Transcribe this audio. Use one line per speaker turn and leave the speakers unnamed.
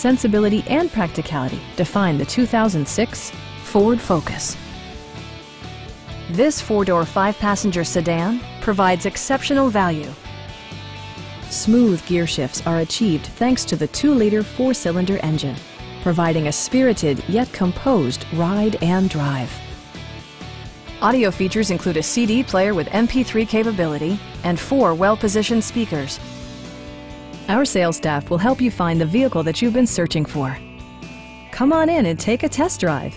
sensibility, and practicality define the 2006 Ford Focus. This four-door, five-passenger sedan provides exceptional value. Smooth gear shifts are achieved thanks to the 2-liter four-cylinder engine, providing a spirited yet composed ride and drive. Audio features include a CD player with MP3 capability and four well-positioned speakers. Our sales staff will help you find the vehicle that you've been searching for. Come on in and take a test drive.